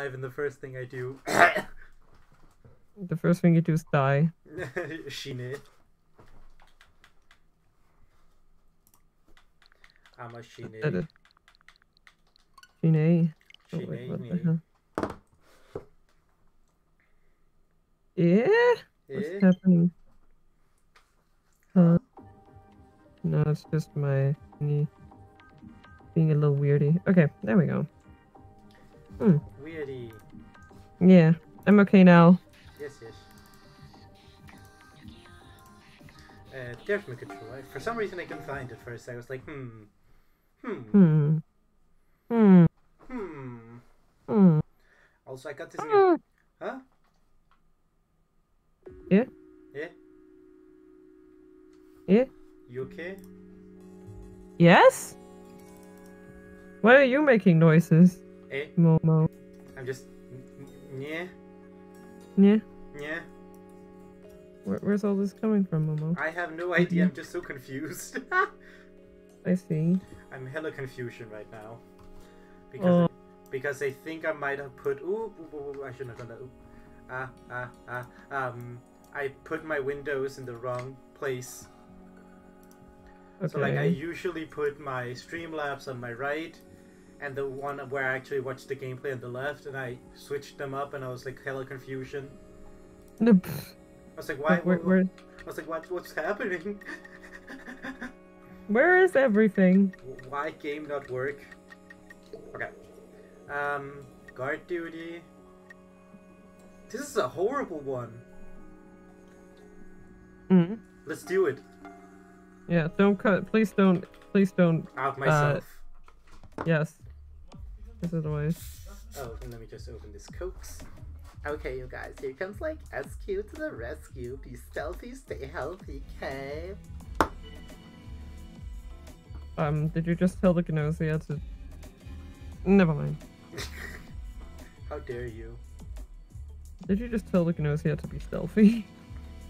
alive, and the first thing I do. The first thing you do is die. Shine. I'm a Shine. Shine. Oh, wait, what the hell? Yeah? What's Eh? happening? Huh? No, it's just my thingy being a little weirdy. Okay, there we go. Weirdy. Yeah, I'm okay now. Yes, yes. Uh, there's my controller. For some reason I couldn't find it first. I was like, hmm. Hmm. Hmm. Hmm. Hmm. Hmm. Also, I got this new. Hmm. Huh? Yeah? Yeah? Yeah? You okay? Yes? Why are you making noises, Eh? Momo? I'm just. Yeah? Yeah? Yeah? Where, where's all this coming from, Momo? I have no idea. I'm just so confused. I see. I'm hella confusion right now. Because Oh. because I think I might have put ooh, ooh, ooh, ooh, I shouldn't have done that. Ooh. Ah ah ah um I put my windows in the wrong place. Okay. So like I usually put my Streamlabs on my right and the one where I actually watched the gameplay on the left and I switched them up and I was like hella confusion. I was like why where, where, I was like what what's happening? where is everything? Why game not work? Okay. Um, guard duty. This is a horrible one. Mm. Let's do it. Yeah, don't cut. Please don't. Please don't. Out myself. Yes. Is way. oh, and let me just open this cokes. Okay, you guys, here comes like SQ to the rescue. Be stealthy, stay healthy, okay? Um, did you just tell the Gnosia to? Never mind. How dare you? Did you just tell the Gnosia to be stealthy?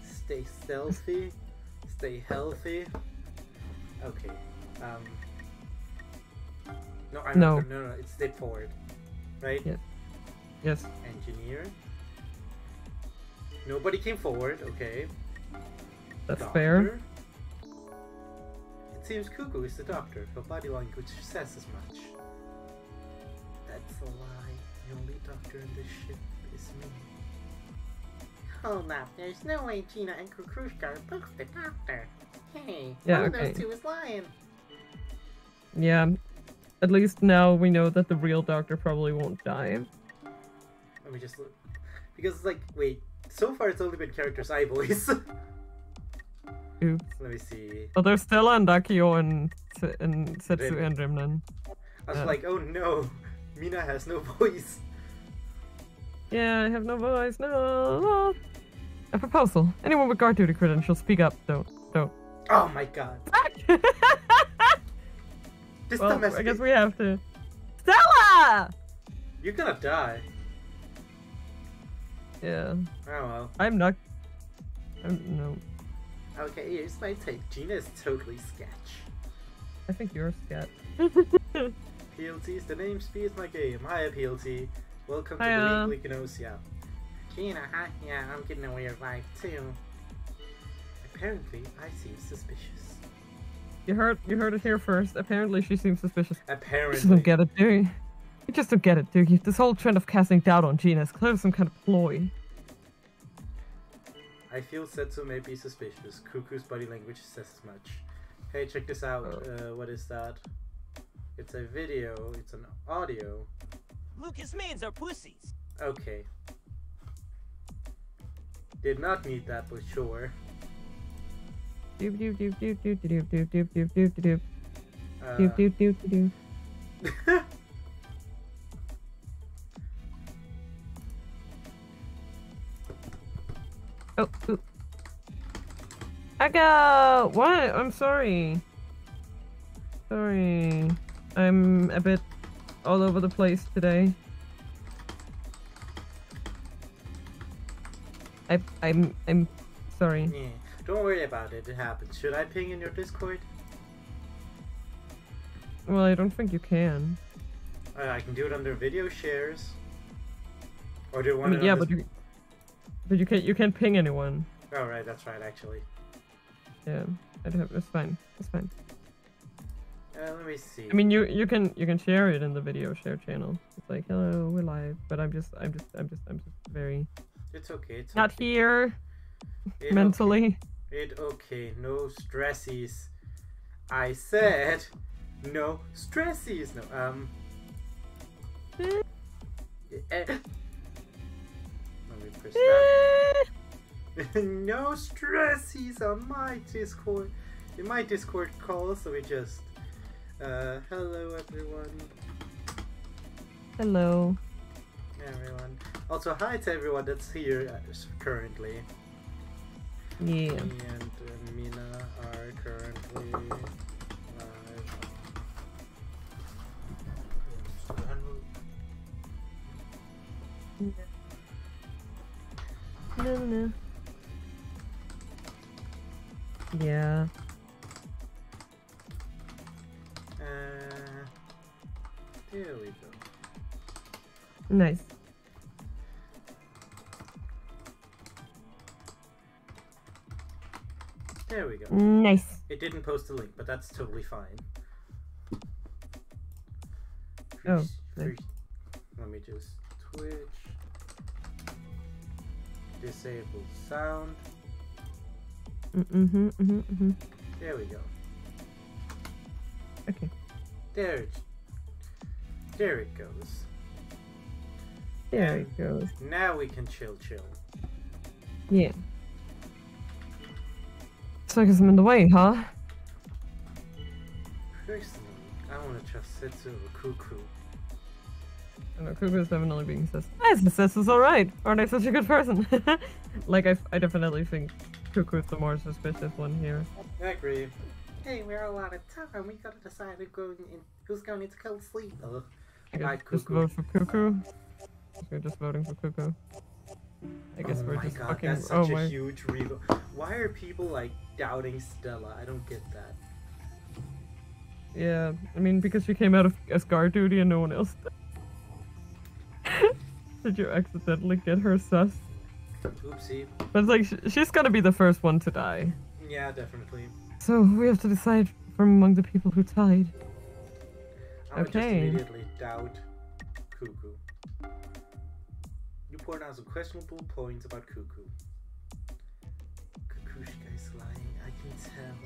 Stay stealthy, stay healthy. Okay. Um. No, I'm No. not. No, no, it's step forward. Right? Yeah. Yes. Engineer. Nobody came forward, okay. That's fair. It seems Cuckoo is the doctor. Her body language says as much. That's a lie. The only doctor in this ship is me. Hold up, there's no way Gina and Kukrushka are both the doctor. Hey, Yeah, one of those two is lying. Yeah. At least now we know that the real doctor probably won't die. Let me just look. Because it's like, wait, so far it's only been characters I voice. Oops. Let me see. Oh, there's Stella and Akio and and Setsu Rim. and Remnan. I was Yeah. like, oh no, Mina has no voice. Yeah, I have no voice. No. A proposal. Anyone with guard duty credentials, speak up. Don't. Don't. Oh my god. This well, domestic. I guess we have to. Stella. You're gonna die. Yeah. Oh well. I'm not. I'm no. Okay, here's my take. Gina is totally sketch. I think you're scat. PLT's the name speeds my game. Hi, PLT. Welcome to Hiya. the Weekly Gnosia. Gina, hi. Yeah, I'm getting a weird vibe too. Apparently, I seem suspicious. You heard. You heard it here first. Apparently, she seems suspicious. You just Apparently. don't get it, do you? You just don't get it, do you? This whole trend of casting doubt on Gina is clearly some kind of ploy. I feel Setsu may be suspicious. Cuckoo's body language says as much. Hey, check this out. Uh, what is that? It's a video. It's an audio. Lucas Mans are pussies. Okay. Did not need that, but sure. Uh. Oh, ooh. Aga! What? I'm sorry. Sorry. I'm a bit all over the place today. I, I'm, I'm sorry. yeah. Don't worry about it. It happens. Should I ping in your Discord? Well, I don't think you can. Uh, I can do it under video shares. Or do you I mean, yeah, but you, but you can't you can't ping anyone. Oh, right, that's right, actually. Yeah, it's fine. It's fine. Uh, let me see. I mean, you you can you can share it in the video share channel. It's like, hello, we're live. But I'm just I'm just I'm just I'm just very it's okay. It's not okay. here It mentally. Okay. It okay. No stressies. I said no stressies. No. Um. Eh, eh. Let me push that. no stressies on my Discord. In my Discord call, so we just. Uh, hello everyone. Hello. Everyone. Also, hi to everyone that's here uh, currently. Yeah. Me and Mina are currently didn't post a link, but that's totally fine. Oh, Free- Let me just Twitch. Disable sound. Mm-hmm, mm-hmm, mm-hmm. There we go. Okay. There it, there it goes. There it goes. Now we can chill, chill. Yeah. So I guess I'm in the way, huh? I want to trust Setsu over Cuckoo. I know Kuku's definitely being sus. I said sus is alright. Aren't I such a good person? like, I, I definitely think Cuckoo is the more suspicious one here. I agree. Hey, we're all out of time. We gotta decide who's going in, who's going into cold sleep. Oh, I guess Hi, just Cuckoo. vote for Cuckoo. We're just voting for Cuckoo. I guess oh we're my just god, fucking. that's oh such a my. huge revo. Why are people like doubting Stella? I don't get that. Yeah, I mean, because she came out of as guard duty and no one else did. did you accidentally get her sus? Oopsie. But it's like, sh- she's gonna be the first one to die. Yeah, definitely. So we have to decide from among the people who died. I would just Okay. immediately doubt Cuckoo. You poured out some questionable points about Cuckoo. Kukushka is lying, I can tell.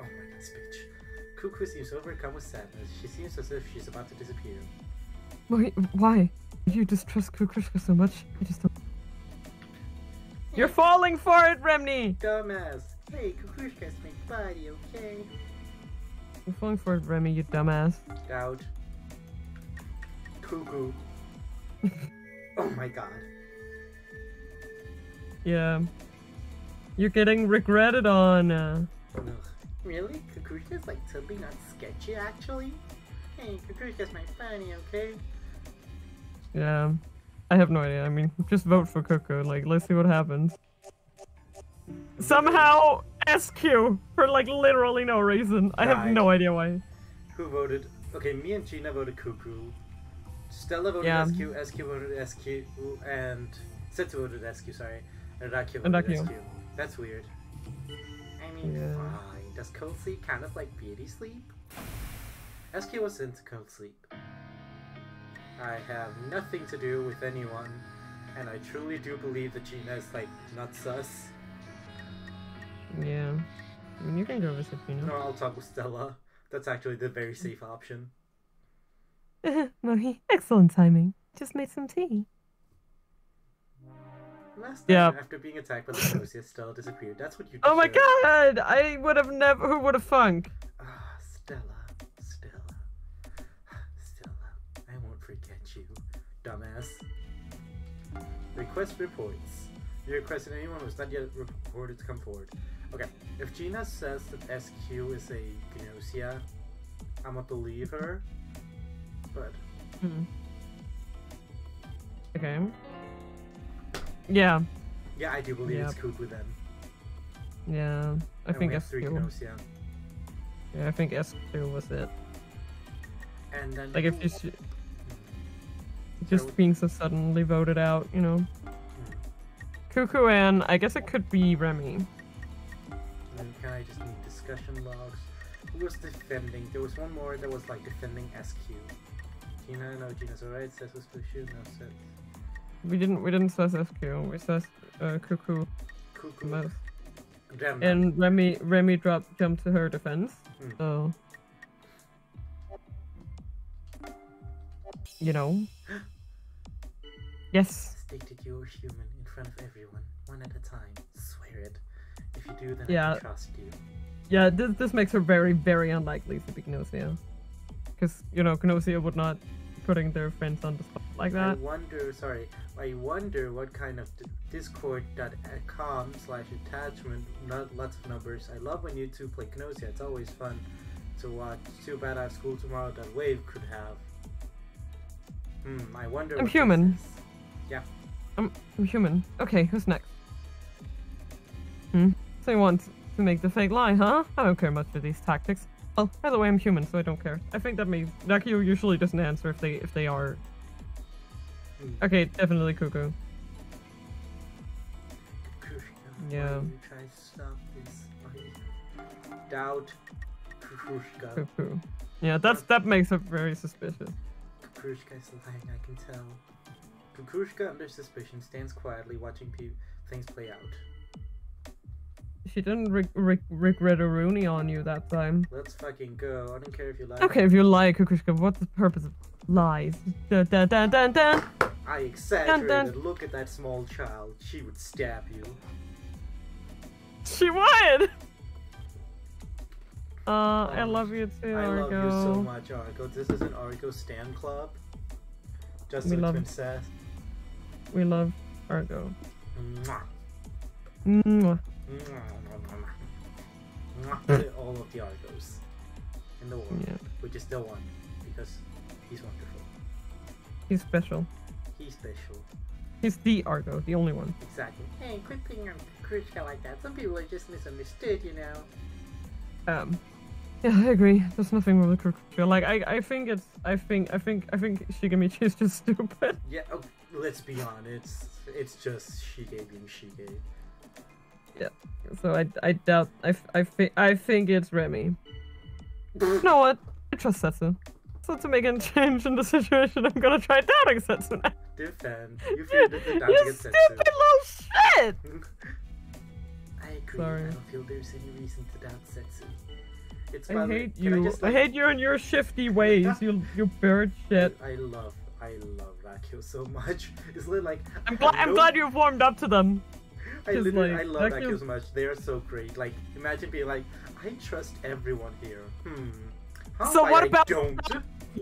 Oh my god, this bitch. Cuckoo seems overcome with sadness. She seems as if she's about to disappear. Wait, why? You distrust Kukushka so much? I just don't. You're falling for it, Remni! Dumbass! Hey, Kukushka's my buddy, okay? You're falling for it, Remy, you dumbass. Doubt. Cuckoo. oh my god. Yeah. You're getting regretted on. Uh... Really? Kukushka's like totally not sketchy, actually? Hey, Kukushka's my buddy, okay? Yeah. I have no idea. I mean, just vote for Cuckoo. Like, let's see what happens. Somehow, SQ for like literally no reason. I have no idea why. Who voted? Okay, me and Gina voted Cuckoo. Stella voted Yeah. SQ, SQ voted SQ, and Setsu voted SQ, sorry. And Raqio voted Raqio. SQ. That's weird. I mean, Yeah. Fine. Does cold sleep kind of like beauty sleep? SQ was into cold sleep. I have nothing to do with anyone, and I truly do believe that Gina is like not sus. Yeah. I mean, you can go with visit No, I'll talk with Stella. That's actually the very safe option. Mommy, excellent timing. Just made some tea. Last Yeah. after being attacked by the Gnosia, Stella disappeared. That's what you Oh my god! I would have never. Who would have thunk? Ah, Stella, Stella, Stella. I won't forget you, dumbass. Request reports. You requested anyone who's not yet reported to come forward. Okay, if Gina says that SQ is a Gnosia, I'm gonna believe her. But Hmm. Okay. Yeah. yeah, I do believe it's Yep. Cuckoo then. Yeah. I And think we have three SQ. Yeah, I think SQ was it. And then Like if you sh- mm. just being so suddenly voted out, you know. Mm. Cuckoo and I guess it could be Remy. Then can I just need discussion logs? Who was defending? There was one more that was like defending SQ. Gina, no, Gina's alright. Says was Bushu, no Seth. We didn't we didn't says SQ, we says uh, Cuckoo Cuckoo. most. Damn. And Remy Remy dropped jumped to her defense. Hmm. So you know. Yes. That you're human in front of everyone, one at a time. Swear it. If you do, then I Yeah. can trust you. Yeah, this this makes her very, very unlikely to be Gnosia. Because, you know, Gnosia would not putting their friends on the spot like I wonder, sorry, I wonder what kind of discord.com slash attachment, not lots of numbers. I love when you two play Gnosia, it's always fun to watch. Too bad I have school tomorrow that Wave could have. Hmm, I wonder I'm human. Yeah. I'm, I'm human. Okay, who's next? Hmm? So you want to make the fake lie, huh? I don't care much for these tactics. Well, by the way, I'm human, so I don't care. I think that may Naku usually doesn't answer if they if they are. Okay, definitely Cuckoo. Kukushka, Yeah. Why do you try to stop this? Doubt. Cuckoo. Yeah, that's that makes her very suspicious. Kukushka is lying, I can tell. Kukushka, under suspicion, stands quietly watching things play out. She didn't re- regret a Rooney on you that time. Let's fucking go. I don't care if you lie. Okay, if you lie, Kukushka, what's the purpose of lies? Dun, dun, dun, dun, dun. I exaggerated. dun. Look at that small child. She would stab you. She would! Uh, I Oh, love you too, I love you so much, Argo. This is an Argo Stan Club. Just We love- said. We love Argo. Mwah. Mwah. Mwah, all of the Argos in the world, Yeah, which is the one because he's wonderful. he's special. He's special. He's the Argo, the only one. Exactly. Hey, quit being a Kukushka like that. Some people are just misunderstood, you know. Um, yeah, I agree. There's nothing wrong with Kukushka. Like, I, I think it's, I think, I think, I think Shigemichi is just stupid. Yeah, oh, let's be honest. It's just Shige being Shige. Yeah. So I, I doubt, I, I, thi- I think it's Remy. You know what? I trust Setsu. So to make a change in the situation, I'm gonna try doubting Setsu now. Defend. You You, feared the you stupid little shit! I agree. Sorry. I don't feel there's any reason to doubt Setsu. It's I hate Can you. I, just, I hate you and your shifty ways, you you bird shit. I love, I love Raqio so much. It's literally like I'm, I gl- I'm glad you've warmed up to them. I just literally, like, I love Raqio- Raqio so much. They are so great. Like, imagine being like, I trust everyone here. Hmm. How So what I about- don't?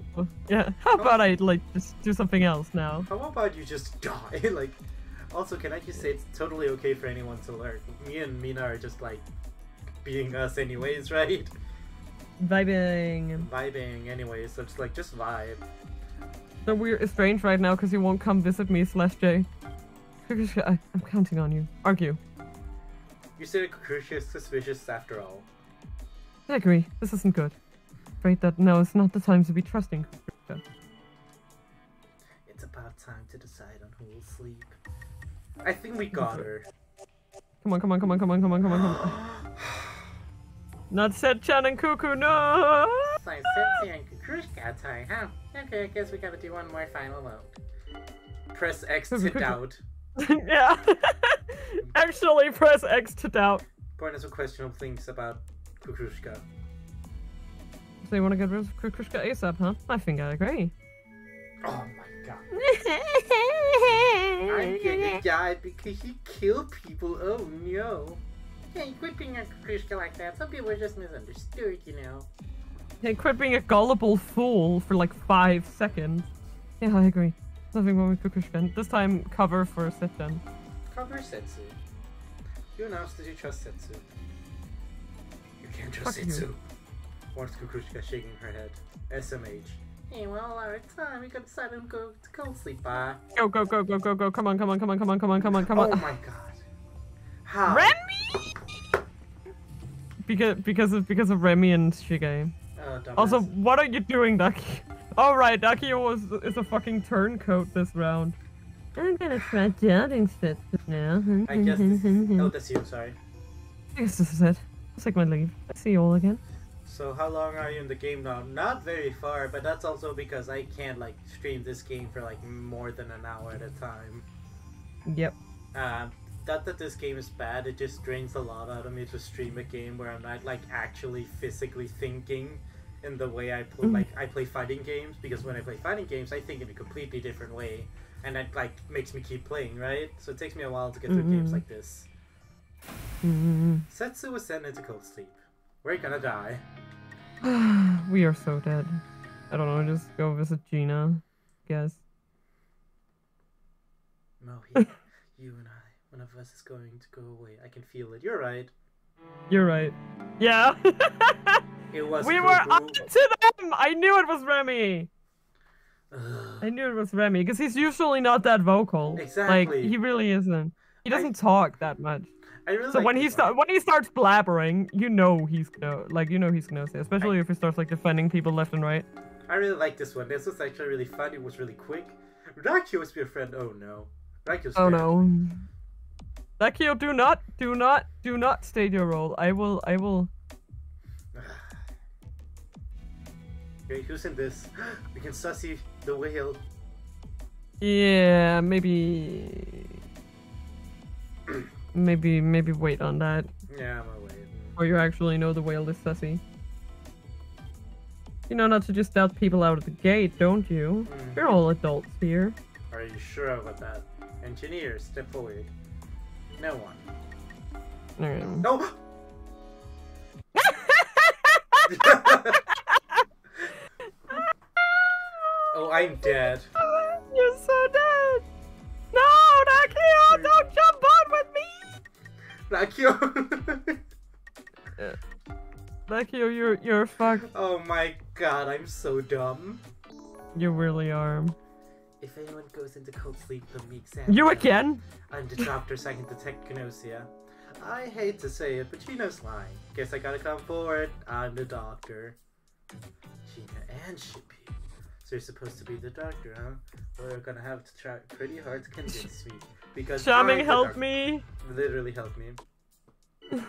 Yeah, how about I like just do something else now? How about you just die? like, also, can I just say it's totally okay for anyone to learn? Me and Mina are just like being us, anyways, right? Vibing. Vibing, anyways. So it's like just vibe. So we're strange right now because you won't come visit me, slash J. I, I'm counting on you. Argue. You said Kukushka is suspicious after all. I agree. This isn't good. Afraid that now is not the time to be trusting. It's about time to decide on who will sleep. I think we got her. Come on, come on, come on, come on, come on, come on, come on. Not said Chan and Cuckoo, no! So Setsu and Kukushka tie, huh? Okay, I guess we gotta do one more final vote. Press X to doubt. yeah. Actually, press X to doubt. Point us some questionable things about Kukushka. So you want to get rid of Kukushka ASAP, huh? I think I agree. Oh my god. I'm gonna die because he killed people. Oh no. Hey, quit being a Kukushka like that. Some people are just misunderstood, you know. Hey, quit being a gullible fool for like five seconds. Yeah, I agree. Nothing wrong with Kukushka. This time, cover for Setchen. Cover Setsu. You announced that you trust Setsu. You can't trust Fuck you. Setsu. Warns Kukushka shaking her head. SMH. Hey, well, our time. We got decided to go to cold sleep. Bye. Go, go, go, go, go, go. Come on, come on, come on, come on, come on, come on, come on. Oh my god. How? Remy! Because because of because of Remy and Shige. Oh, dumbass. Also, what are you doing, Ducky? All right, Ducky was is a fucking turncoat this round. I'm gonna try doubting steps now. I guess this is... Oh, that's you, sorry. I guess this is it. I'll take my leave. I see you all again. So how long are you in the game now? Not very far, but that's also because I can't like stream this game for like more than an hour at a time. Yep. Uh, not that this game is bad, it just drains a lot out of me to stream a game where I'm not like actually physically thinking in the way I play like I play fighting games because when I play fighting games I think in a completely different way and that like makes me keep playing, right? So it takes me a while to get through games Mhm. like this. Mm. Setsu was sent into cold sleep. We're gonna die. we are so dead. I don't know. Just go visit Gina. I Guess. Mohi, you and I, one of us is going to go away. I can feel it. You're right. You're right. Yeah. It was we were up to them. I knew it was Remy. Ugh. I knew it was Remy because he's usually not that vocal. Exactly. Like he really isn't. He doesn't talk that much. I really So like when he one. start when he starts blabbering, you know he's gonna like you know he's gonna say, especially if he starts like defending people left and right. I really like this one. This was actually really fun. It was really quick. Raqio was your friend. Oh no. Raqio's Oh dead. no. Dakio, do not, do not, do not state your role. I will, I will. Okay, who's in this? We can sussy the whale. Yeah, maybe, maybe, maybe wait on that, Yeah, I'm away. or you actually know the whale is sussy. You know not to just doubt people out of the gate, don't you? Mm. You're all adults here. Are you sure about that? Engineer, step forward. No one. Alright. No! oh, I'm dead. You're so dead. No, Dakio, don't jump me. Raqio! Dakio, you're you're fucked. oh my god, I'm so dumb. You really are. If anyone goes into cold sleep, let me examine. You them. again? I'm the doctor so I can detect Gnosia. I hate to say it, but Gina's lying. Guess I gotta come forward. I'm the doctor. Gina and Chipie. So you're supposed to be the doctor, huh? We're gonna have to try pretty hard to convince me. Because Sha-Ming, help me. Literally help me.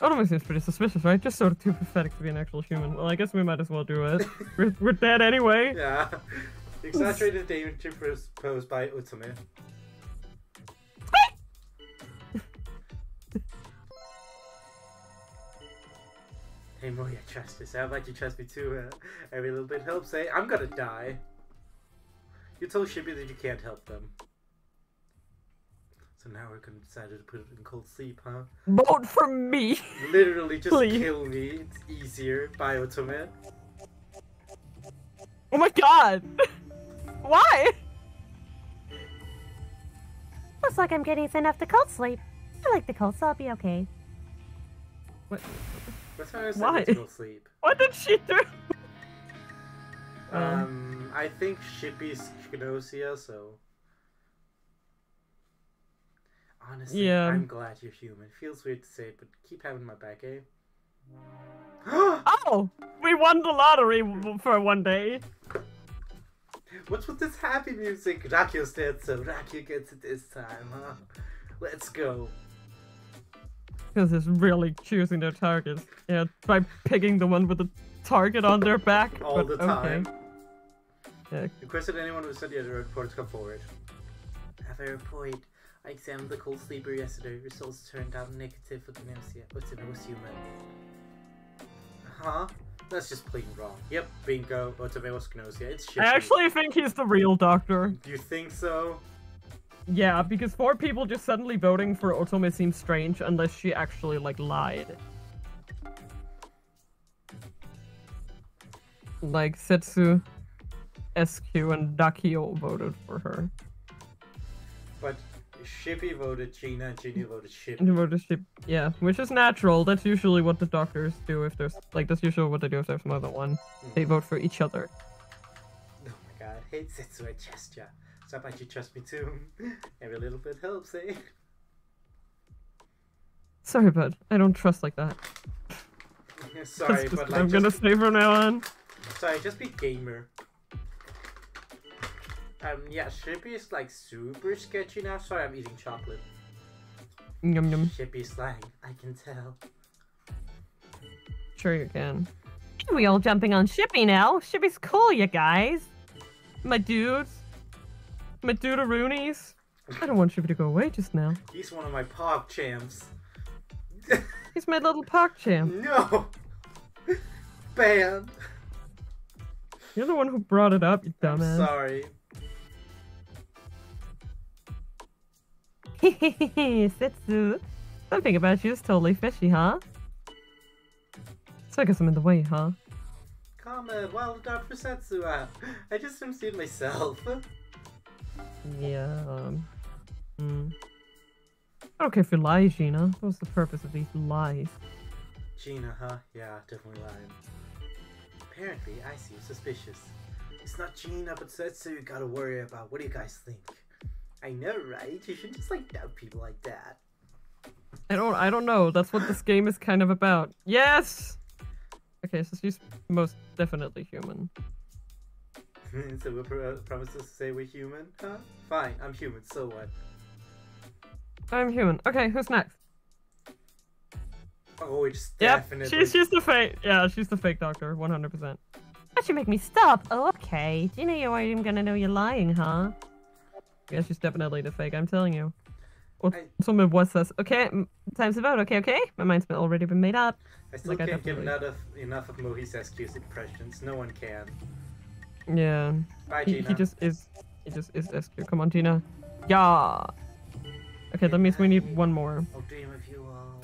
Otome seems pretty suspicious, right? Just sort of too pathetic to be an actual human. Well, I guess we might as well do it. we're, we're dead anyway. Yeah. Exaggerated danger posed by Otome. Hey Moya, trust this. How about you trust me too? Uh, every little bit helps. Hey, I'm gonna die. You told Chipie that you can't help them. So now we're gonna decide to put it in cold sleep, huh? Vote for me. Literally just Please. kill me. It's easier by Otome. Oh my god. Why? Looks like I'm getting thin enough to cold sleep. I like the cold, so I'll be okay. What? That's why I said Why? to go sleep. What did she do? Um. Um, I think Chipie's Gnosia, so. Honestly, Yeah. I'm glad you're human. Feels weird to say it, but keep having my back, eh? Oh, we won the lottery for one day. What's with this happy music? Raqio's dead, so Raqio gets it this time, huh? Let's go. Because it's really choosing their targets. Yeah, by picking the one with the target on their back. All the time. Okay. Yeah. Requested anyone who said the other report to come forward. Have a report. I examined the cold sleeper yesterday. Results turned out negative for Gnosia. Otome was human. Huh? That's just plain wrong. Yep, bingo. Otome was Gnosia. It's Chipie. I actually think he's the real doctor. Do you think so? Yeah, because four people just suddenly voting for Otome seems strange unless she actually like lied. Like Setsu, SQ, and Dakio voted for her. But Chipie voted Gina and Gina voted Chipie. Voted she, yeah, which is natural. That's usually what the doctors do if there's like that's usually what they do if there's more than one. They vote for each other. Oh my god, hate Setsu and gesture. So how about you trust me too? Every little bit helps, eh? Sorry, bud. I don't trust like that. Sorry, just but like I'm just, gonna say from now on. sorry, just be gamer. Um, yeah, Chipie is like super sketchy now. Sorry, I'm eating chocolate. Yum yum. Chipie slang, I can tell. Sure you can. We all jumping on Chipie now. Chipie's cool, you guys. My dudes. My dude duderoonies. I don't want Chipie to go away just now. He's one of my pog champs. He's my little park champ. no! Bam. You're the one who brought it up, you I'm dumbass. sorry. Setsu. Something about you is totally fishy, huh? So I guess I'm in the way, huh? Comment, wild dog for Setsu. Uh, I just don't see it myself. Yeah, um... Hmm. I don't care if you lie, Gina. What's the purpose of these lies? Gina, huh? Yeah, definitely lying. Apparently, I seem suspicious. It's not Gina, but Setsu you gotta worry about. What do you guys think? I know, right? You shouldn't just like doubt people like that. I don't I don't know. That's what this game is kind of about. Yes! Okay, so she's most definitely human. so we pro- promise to say we're human, huh? Fine, I'm human, so what? I'm human. Okay, who's next? Oh, it's Yep, definitely. she's she's the fake. Yeah, she's the fake doctor, 100%. That should make me stop. Oh, okay. Do you know you weren't even gonna know you're lying, huh? Yeah, she's definitely the fake. I'm telling you. Well, I- someone what says, okay, time's vote. Okay, okay. My mind's been already been made up. I still like, I can't get definitely- enough of, enough of Mohi's SQ's impressions. No one can. Yeah, Bye, he, Gina. he just is. He just is SQ. Come on, Gina. Yeah. Okay, that means we need one more Oh, dream of you all.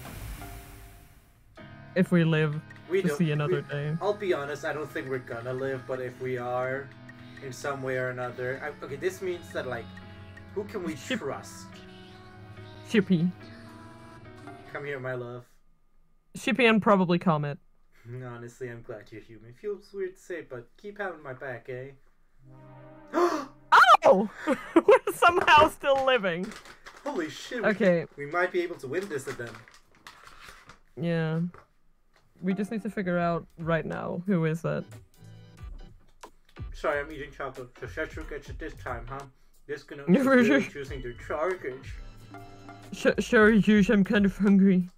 if we live We to see another we- day. I'll be honest. I don't think we're gonna live, but if we are, in some way or another, I, okay, this means that like, who can we Ship- trust? Chipie. Come here, my love. Chipie and probably Comet. Honestly, I'm glad you're human. Feels weird to say, but keep having my back, eh? Oh! We're somehow still living. Holy shit! Okay, We might be able to win this then. yeah. We just need to figure out right now who is it. Sorry, I'm eating chocolate. So Shetru gets it this time, huh? This can only sure. choosing to charge. Sh- sure, Yush, I'm kind of hungry.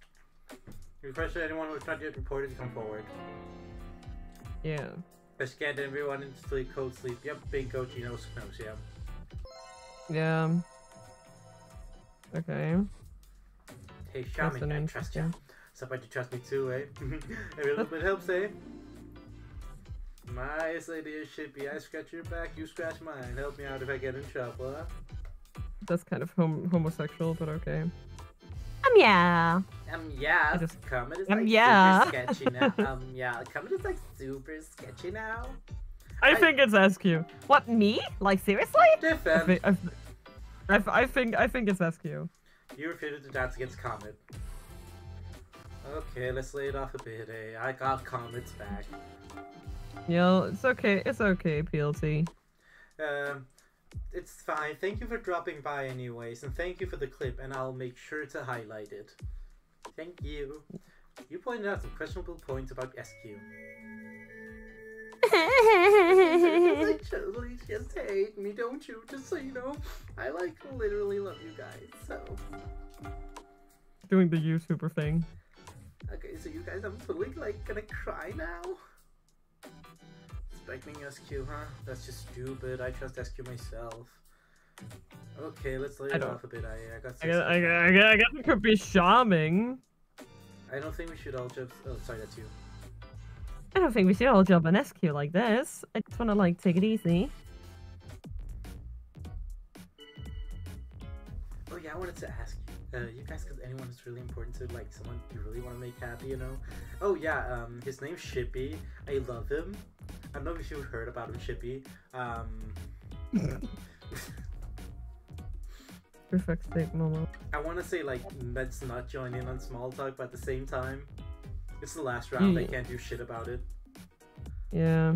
Request anyone who's not yet reported to come forward. Yeah. I scanned everyone into sleep, cold sleep. Yep, bingo, Gino knows, yeah. Yeah. Okay. Hey, Shaman, I trust you. Somebody trust me too, eh? Every little bit helps, eh? My idea should be I scratch your back, you scratch mine. Help me out if I get in trouble, huh? That's kind of hom- homosexual, but okay. Um, yeah. Um, yeah, I just- Comet is Um, like yeah. super sketchy now. um, yeah, Comet is like super sketchy now. I, I- think it's SQ. What, me? Like, seriously? I Defend. think, I, I, I think I think it's SQ. You refused to dance against Comet. Okay, let's lay it off a bit, eh? I got Comet's back. Yeah, it's okay. It's okay, PLT. Um, it's fine. Thank you for dropping by, anyways, and thank you for the clip, and I'll make sure to highlight it. Thank you. You pointed out some questionable points about SQ. I totally just hate me, don't you? Just so you know, I like literally love you guys. So, Doing the YouTuber thing. okay, so you guys, I'm totally like gonna cry now. Expecting SQ, huh? That's just stupid. I trust SQ myself. Okay, let's lay it off a bit. I, I got. I guess, I, guess, I guess- I it could be Sha-Ming. I don't think we should all just. Oh, sorry, that's you. I don't think we should all jump on SQ like this. I just want to, like, take it easy. Oh yeah, I wanted to ask you, uh, you guys, because anyone is really important to like someone you really want to make happy, you know? Oh yeah, um, his name's Chipie. I love him. I don't know if you've heard about him, Chipie. Um, For fuck's sake, Momo. I want to say like let's not join in on small talk, but at the same time, it's the last round. I can't do shit about it. Yeah.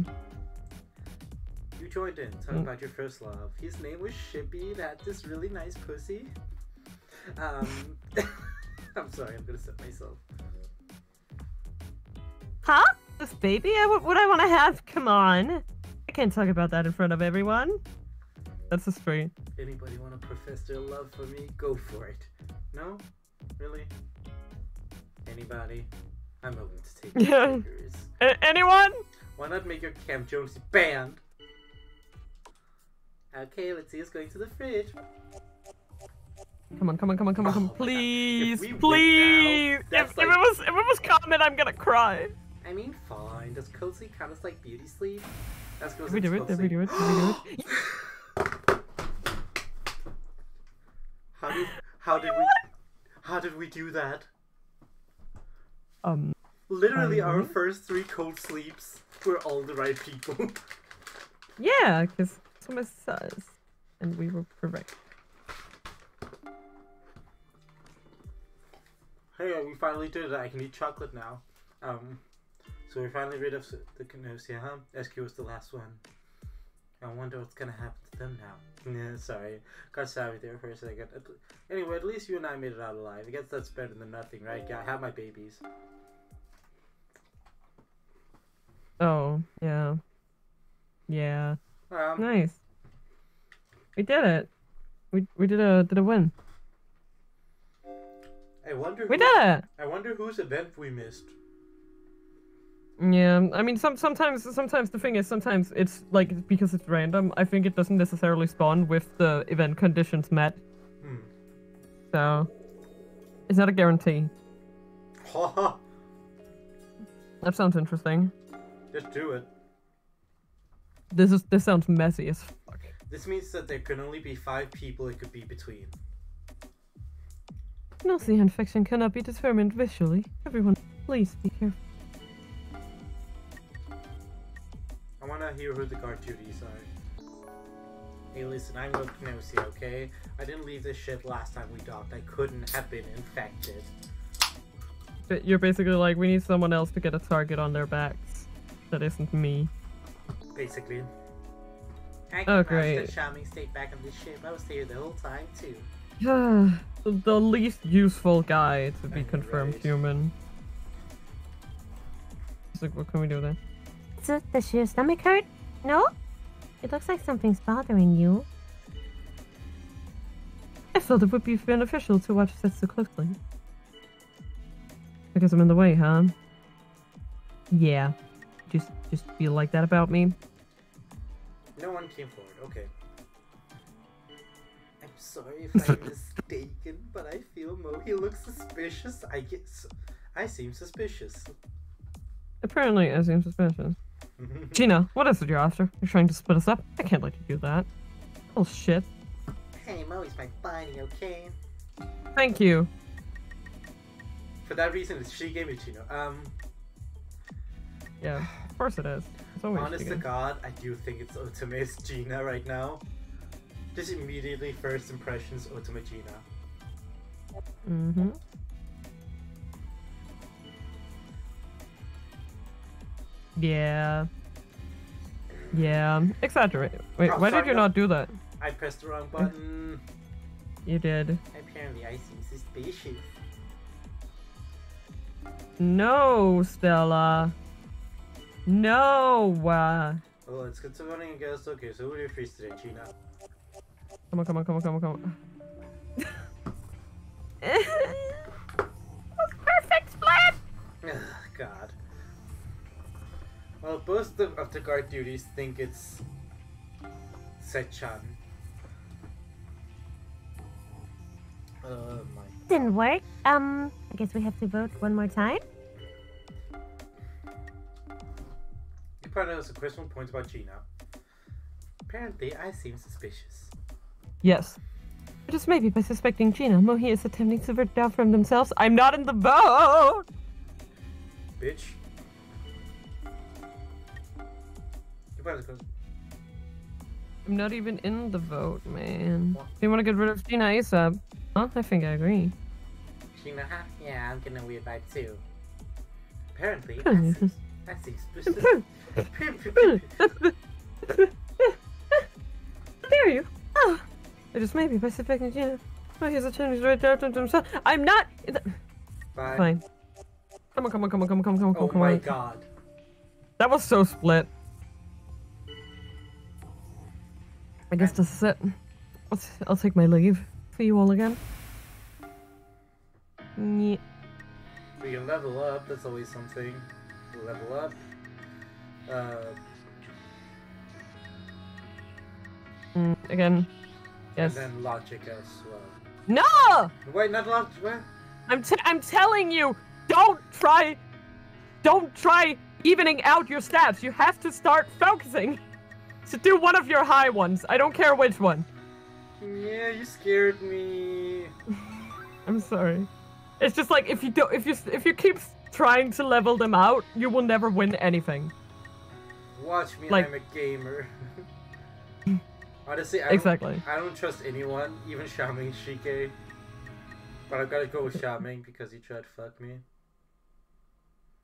You joined in. Talk Mm. about your first love. His name was Chipie. That this really nice pussy. Um, I'm sorry. I'm gonna set myself. Huh? This baby? I, would, would I want to have? Come on. I can't talk about that in front of everyone. That's a straight. Anybody want to profess their love for me? Go for it. No? Really? Anybody? I'm open to take Yeah. fingers. A- anyone? Why not make your Camp Jonesy band? Okay, let's see who's going to the fridge. Come on, come on, come on, come on, come on. Oh, Please, if please. now, If, that's if like- it was if it was common, I'm gonna cry. I mean, fine. Does cold sleep count as like beauty sleep? That's Did we do it? Did we do it? Did we do it? How did how did we how did we do that? Um, Literally, our Um. first three cold sleeps were all the right people. yeah, because Thomas says, and we were correct. Hey, we finally did it. I can eat chocolate now. Um, so we're finally rid of the Gnosia, huh? SQ was the last one. I wonder what's gonna happen to them now. Yeah, sorry. Got savvy there for a second. At- Anyway, at least you and I made it out alive. I guess that's better than nothing, right? Yeah, I have my babies. Oh, yeah. Yeah. Um, Nice. We did it. We we did a did a win. I wonder. We did it. I wonder whose event we missed. Yeah, I mean, some sometimes sometimes the thing is sometimes it's like because it's random. I think it doesn't necessarily spawn with the event conditions met, Hmm. so it's not a guarantee. Ha ha. That sounds interesting. Just do it. This is this sounds messy as fuck. This means that there can only be five people it could be between. No, the infection cannot be determined visually. Everyone, please be careful. I wanna hear who the guard duties are. Hey, listen, I'm no Knossi, okay? I didn't leave this shit last time we docked. I couldn't have been infected. But You're basically like, we need someone else to get a target on their backs. That isn't me. Basically. Oh, I Oh, Master great. Sha-Ming stayed back on this ship. I was here the whole time, too. the, the least useful guy to be know, confirmed right? human. It's like, what can we do then? So, does your stomach hurt? No? It looks like something's bothering you. I thought it would be beneficial to watch Setsu closely. Because I'm in the way, huh? Yeah. Just just feel like that about me? No one came forward. Okay. Sorry if I'm mistaken, but I feel Mohi looks suspicious. I guess I seem suspicious. Apparently, I seem suspicious. Gina, what is it you're after? You're trying to split us up? I can't let you do that. Oh shit. hey, Mohi's my bunny, okay? Thank you. For that reason, it's she gave me Chino. Um, Yeah, of course it is. It's always honest to God, I do think it's Ultimate Gina right now. Just immediately, first impressions, Ultimate Gina. Mm-hmm. Yeah. Yeah. Exaggerate. Wait, Oh, why did you no. not do that? I pressed the wrong button. You did. Apparently, I seem suspicious. No, Stella. No. Uh, Oh, it's good to running against. Okay, so who are your freeze today, Gina? Come on, come on, come on, come on, come on. Perfect split! Ugh, God. Well, both the, of the guard duties think it's Sechan. Oh my. Didn't work. Um, I guess we have to vote one more time. You pointed out a question point about Gina. Apparently, I seem suspicious. Yes. Just maybe by suspecting Gina, Mohi is attempting to divert down from themselves. I'm not in the boat! Bitch. You pointed out a question. I'm not even in the vote, man. What? You want to get rid of Gina ASAP? Huh? I think I agree. Gina. Yeah, I'm getting a weird vibe too. Apparently, Hmm. seem, I dare you? Oh, I just maybe by suspecting Gina. Oh, he's attempting to divert down from himself. I'm not. Bye. Fine. Come on, come on, come on, come on, come on, come on, Oh come my on. god. That was so split. I guess this is it. I'll, I'll take my leave. See you all again. Yeah. We can level up. That's always something. Level up. Uh, Mm, again. Yes. And then logic as well. No! Wait, not logic. What? I'm t- I'm telling you, don't try, don't try evening out your stats. You have to start focusing. To do one of your high ones. I don't care which one. Yeah, you scared me. I'm sorry. It's just like if you don't, if you if you keep trying to level them out, you will never win anything. Watch me, Like- I'm a gamer. Honestly, I don't, Exactly. I don't trust anyone, even Sha-Ming Shige. But I've got to go with Sha-Ming because he tried to fuck me.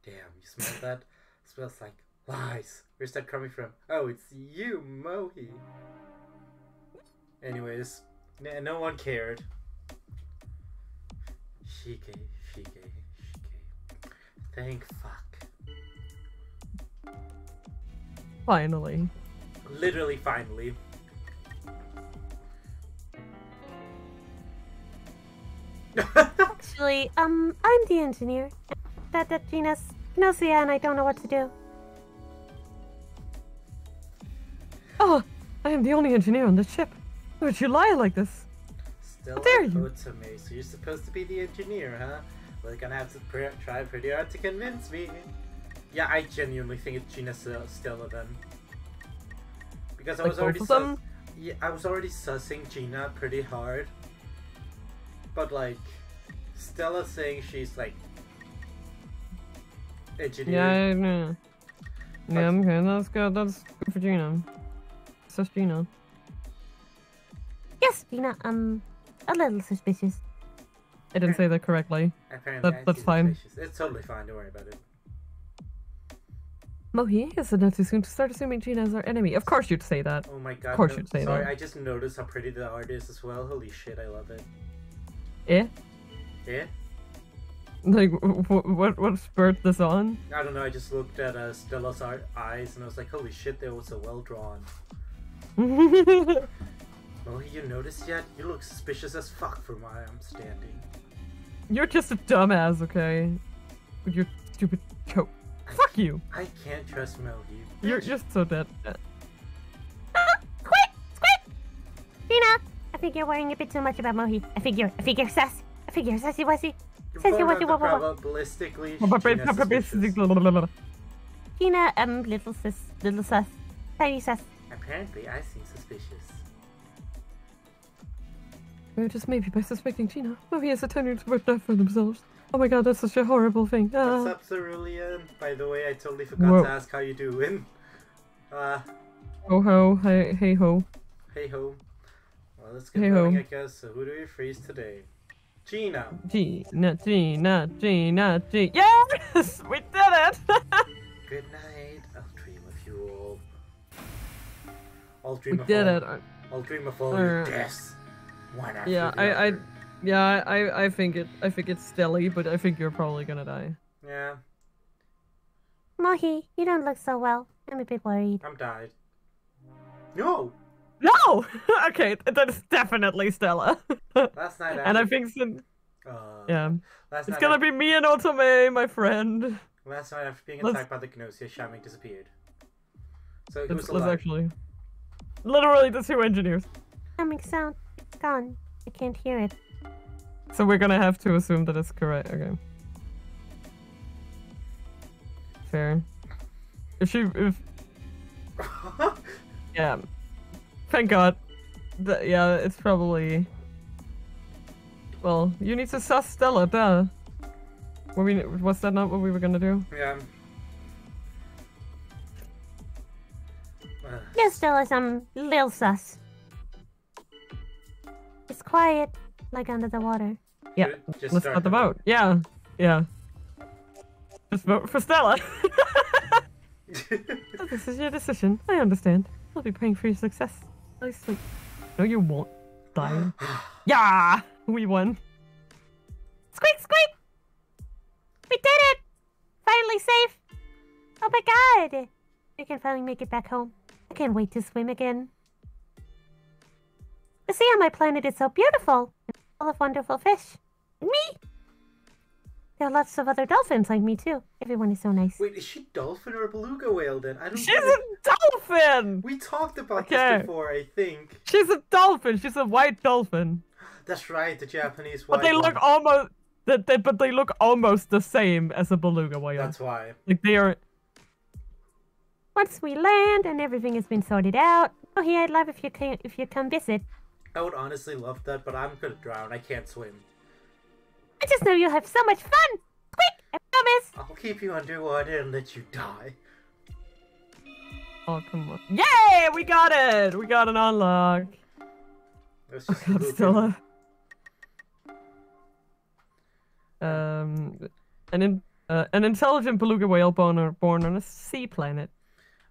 Damn, you smell that? smells like lies. Where's that coming from? Oh, it's you, Mohi. Anyways, no one cared. Shige, Shige, Shige. Thank fuck. Finally. Literally, finally. Actually, um, I'm the engineer. That that Gina's Gnosia and I don't know what to do. Oh, I am the only engineer on this ship. Why would you lie like this? Still dare a to me. so you're supposed to be the engineer, huh? Well, you're gonna have to pr- try pretty hard to convince me. Yeah, I genuinely think it's Gina S- Stella then. Because I Like was already both sus- yeah, I was already sussing Gina pretty hard. But like, Stella saying she's like engineer. Yeah, I know. Yeah, okay, that's good. That's good for Gina. It's just Gina. Yes, Gina, um, a little suspicious. I didn't say that correctly. Apparently, That- that's see fine. suspicious. It's totally fine. Don't worry about it. Mohi, is it not too soon to start assuming Gina is our enemy? Of course you'd say that. Oh my god. Of course no- you'd say sorry, that. I just noticed how pretty the art is as well. Holy shit, I love it. Eh? Yeah? Like, what, what, what spurred this on? I don't know, I just looked at uh, Stella's eyes and I was like, holy shit, they were so well drawn. Oh, you noticed yet? You look suspicious as fuck from where I'm standing. You're just a dumbass, okay? With your stupid coat. Fuck you. I can't trust Mohi. You're just so dead. Uh, Squeak! Squeak! Gina, I think you're worrying a bit too much about Mohi. I figure, I figure sus. I figure sussy wussy. Says you what you want, what- what- Probabilistically, Gina's suspicious. Gina, um, little sus, little sus. Tiny sus. Apparently, I seem suspicious. Or just maybe by suspecting Gina. Oh, he has a tendency to work that for themselves. Oh my god, that's such a horrible thing. What's Ah. up, Cerulean? By the way, I totally forgot Whoa. to ask how you doing. Uh, Ho ho, hey, hey ho. hey ho. Well, let's get Hey going, ho. I guess. So, who do we freeze today? Gina. Gina, Gina, Gina, Gina. Yes! We did it! Good night. I'll dream of you all. I'll dream we of did all. it. I'll dream of all your Uh, deaths. One after Yeah, the I, I, yeah, I, I think it, I think it's Stelly, but I think you're probably gonna die. Yeah, Mohi, you don't look so well. I'm a bit worried. I'm died. No! No! okay, that is definitely Stella. Last night and I think, Sin- Uh, yeah, Last it's night gonna af- be me and Otome, my friend. Last night after being Let's- attacked by the Gnosia, Sha-Ming disappeared. So he Let's, was let's actually, literally the two engineers. Coming sound. It's gone. I can't hear it. So we're gonna have to assume that it's correct. Okay. Fair. If she, if yeah, thank God. Th- yeah, it's probably. Well, you need to suss Stella, duh. Were we, was that not what we were gonna do? yeah. Yes, Stella, some little sus. It's quiet, like under the water. Yeah, just Let's start start the the vote. Yeah, yeah. Just vote for Stella. This is your decision. I understand. I'll be praying for your success. I sleep. No, you won't. Die. yeah, we won. Squeak, squeak! We did it! Finally safe! Oh my god! We can finally make it back home. I can't wait to swim again. The sea on my planet is so beautiful and full of wonderful fish. Me! There are lots of other dolphins like me, too. Everyone is so nice. Wait, is she dolphin or a beluga whale then? I don't She's get a dolphin! We talked about Okay. this before, I think. She's a dolphin. She's a white dolphin. That's right, the Japanese white. But they one. look almost. They, they, but they look almost the same as a beluga whale. That's why. Like they are. Once we land and everything has been sorted out, oh, yeah, I'd love if you can, if you come visit. I would honestly love that, but I'm gonna drown. I can't swim. I just know you'll have so much fun. Quick, I promise. I'll keep you underwater and let you die. Oh come on! Yay! We got it. We got an unlock. That's just I'm still a. Um, an in, uh, an intelligent beluga whale born on, born on a sea planet.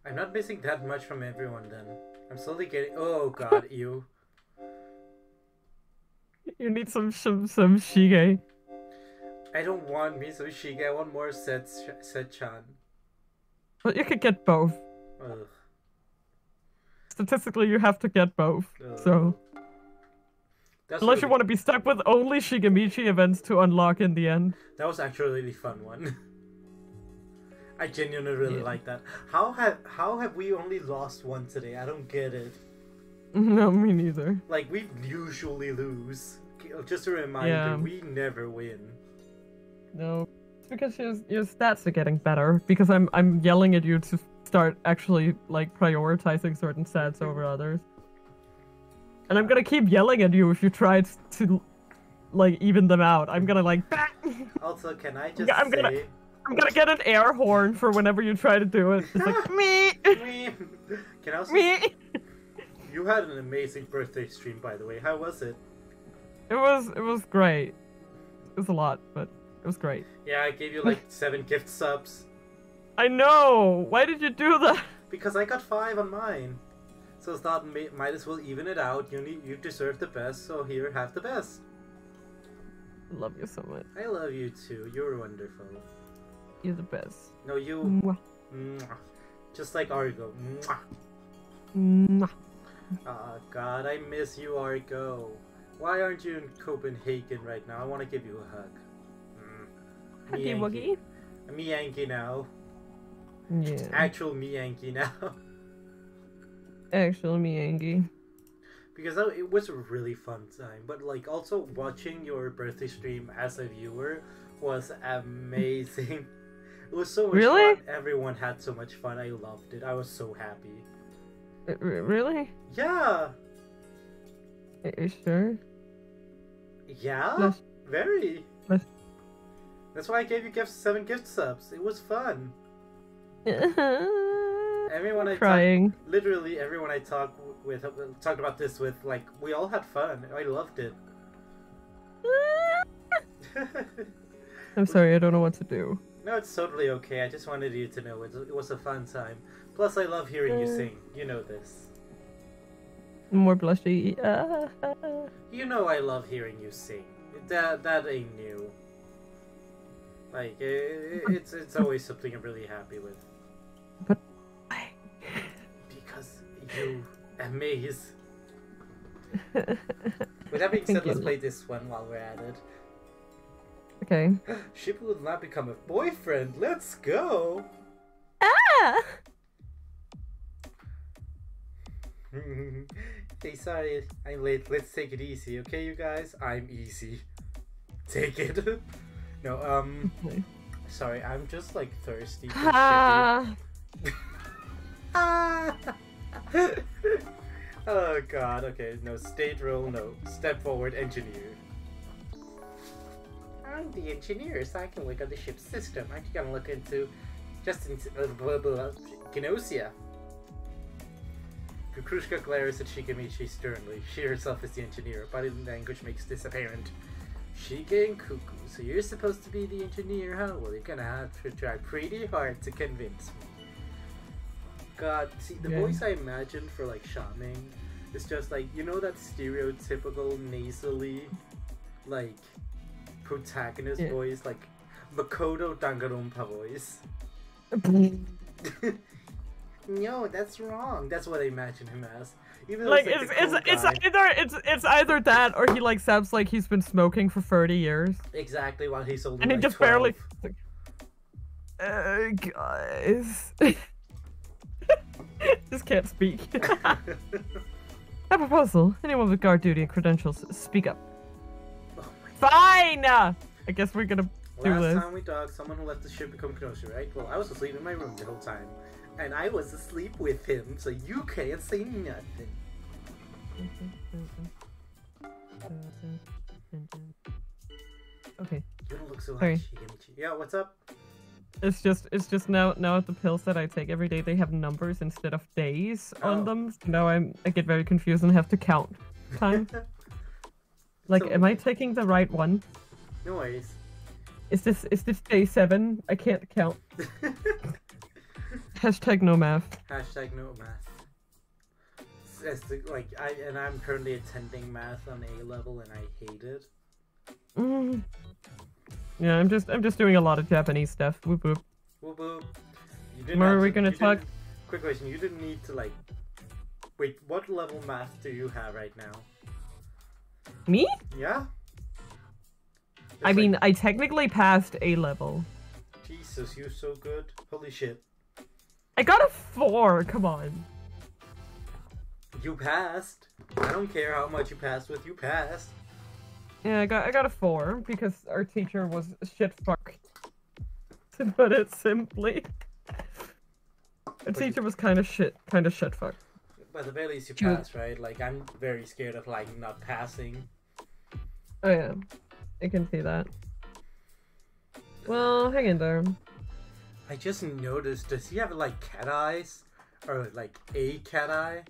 I'm not missing that much from everyone then. I'm slowly getting. Oh god, you. You need some some some shige. I don't want Miso Shige, I want more Set Set Chan. But you could get both. Ugh. Statistically, you have to get both. So That's unless you want to be stuck with only Shigemichi events to unlock in the end. That was actually a really fun one. I genuinely really Yeah. like that. How have how have we only lost one today? I don't get it. No, me neither. Like we usually lose. Just a reminder, Yeah. we never win. No, it's because your your stats are getting better. Because I'm I'm yelling at you to start actually like prioritizing certain stats over others. And I'm gonna keep yelling at you if you try t- to like even them out. I'm gonna like bah! Also, can I just I'm gonna- say, I'm gonna get an air horn for whenever you try to do it. It's like me me? Can I also? me. You had an amazing birthday stream, by the way. How was it? It was it was great. It was a lot, but it was great. Yeah, I gave you like seven gift subs I know. Why did you do that? because I got five on mine. So it's not might as well even it out. You need you deserve the best, so here have the best. Love you so much. I love you too. You're wonderful. You're the best. No, you. Mwah. Mwah. Just like Argo. Mwah. Mwah. Ah, God, I miss you, Argo. Why aren't you in Copenhagen right now? I want to give you a hug. Huggy Yankee. Me Yankee now. Yeah. Actual me Yankee now. Actually, me Angie. because that, it was a really fun time. But like also watching your birthday stream as a viewer was amazing. it was so much Really? fun. Everyone had so much fun. I loved it. I was so happy. R- really? Yeah. Are you sure? Yeah. Very. That's why I gave you gift seven gift subs. It was fun. Everyone I Crying. literally everyone I talked with talked about this with. Like we all had fun. I loved it. I'm sorry, I don't know what to do. no, it's totally okay. I just wanted you to know it, it was a fun time. Plus, I love hearing you sing. You know this. More blushy. You know I love hearing you sing. That that ain't new. Like i i- it's it's always something I'm really happy with But why? because you amaze. With that being said, Thank let's play this one while we're at it. okay. Ship will not become a boyfriend. Let's go. Ah! hey, sorry, I'm late. Let's take it easy, okay, you guys? I'm easy. Take it. no, um, sorry, I'm just like thirsty. for Ah. Ah! oh god, okay, no, state role, no. Step forward, engineer. I'm the engineer, so I can look at the ship's system. Aren't you gonna look into just into uh, blah, blah, blah, Gnosia? Kukrushka glares at Shigemichi sternly. She herself is the engineer. Body language makes this apparent. Shige and Kuku, so you're supposed to be the engineer, huh? Well, you're gonna have to try pretty hard to convince me. God, see, the Yeah. voice I imagine for like Sha-Ming is just like, you know that stereotypical nasally, like, protagonist Yeah. voice, like Makoto Danganronpa voice. no, that's wrong. That's what I imagine him as. Even Like it's it's it's guy. either it's it's either that or he like sounds like he's been smoking for thirty years. exactly while he's only And he just 12. barely. Uh, guys. just can't speak. A proposal. Anyone with guard duty and credentials, speak up. oh Fine! I guess we're gonna do Last this. time we talked, someone who left the ship become Gnosia, right? Well, I was asleep in my room the whole time. And I was asleep with him, so you can't say nothing. Okay. You don't look so Sorry. hot. Yeah, what's up? It's just it's just now now at the pills that I take every day they have numbers instead of days Oh. on them. So now I'm I get very confused and have to count time. like So- am I taking the right one? No worries. Is this is this day seven? I can't count. Hashtag no math. Hashtag no math. As the, like I and I'm currently attending math on A level and I hate it. Mm. Yeah, I'm just I'm just doing a lot of Japanese stuff. Whoop whoop. Whoop whoop. You didn't Where are we to- gonna talk? Quick question: You didn't need to like. Wait, what level math do you have right now? Me? Yeah. I It's mean, I technically passed A level. Jesus, you're so good. Holy shit. I got a four. Come on. You passed. I don't care how much you passed with. You passed. Yeah, I got I got a four because our teacher was shit fuck. To put it simply. Our teacher was kind of shit, kind of shit fuck. But the very least you True. passed, right? Like I'm very scared of like not passing. Oh yeah, I can see that. Well, hang in there. I just noticed. Does he have like cat eyes, or like a cat eye?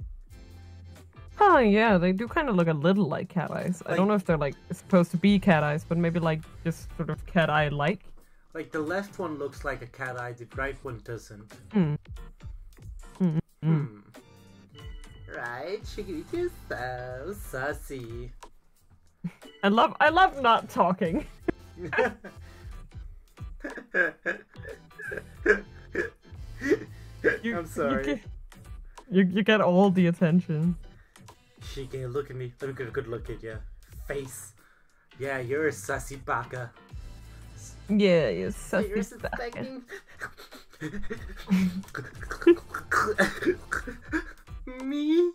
Oh yeah, they do kind of look a little like cat eyes. I don't know if they're like supposed to be cat eyes, but maybe like just sort of cat eye like. Like the left one looks like a cat eye, the right one doesn't. Hmm. Hmm. Hmm. Right, Shigiri's so sassy. I love I love not talking. You, I'm sorry. You get, you, you get all the attention. Shige, look at me. Let me get a good look at your face. Yeah, you're a sassy baka. Yeah, you're You're sussy suspecting. me?